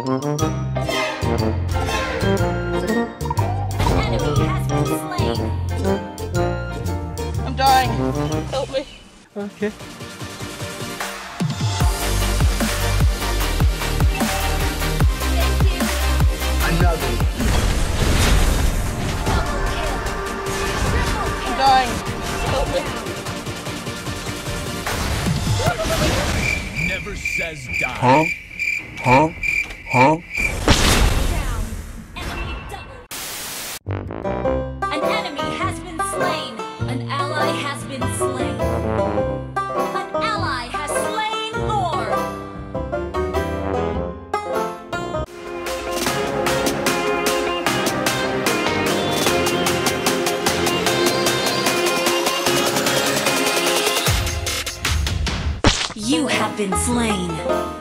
I'm dying. Help me. Okay. Another. I'm dying. Help me. Never says die. Huh? been slain.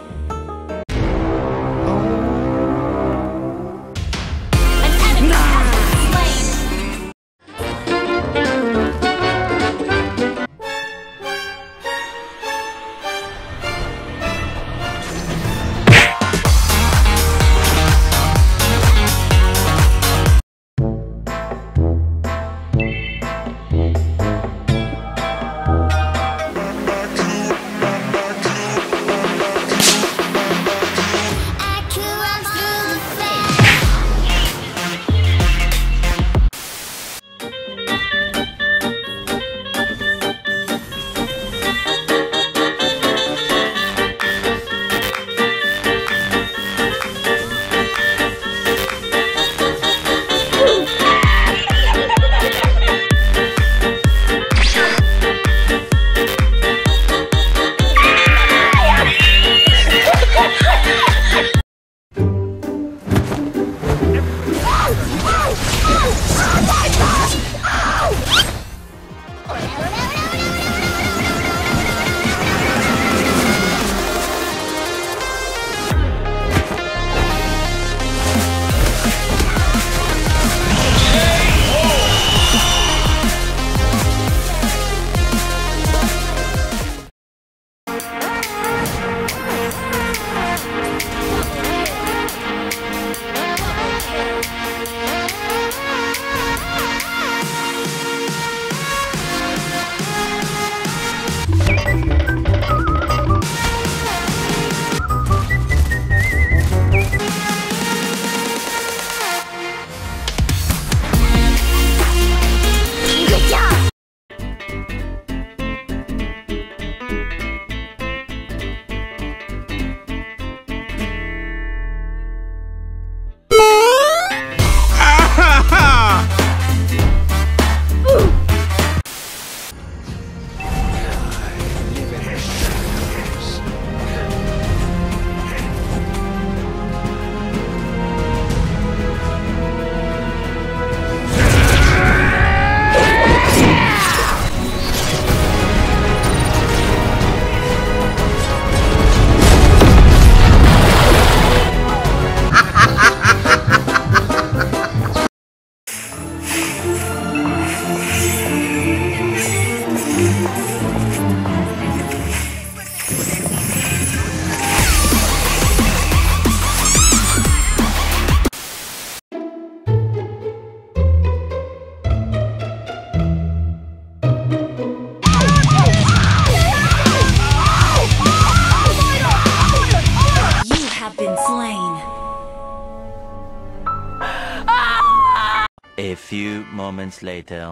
moments later.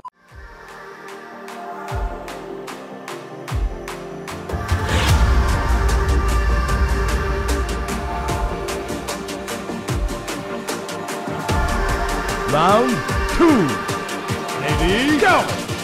Round two. Ready? Go!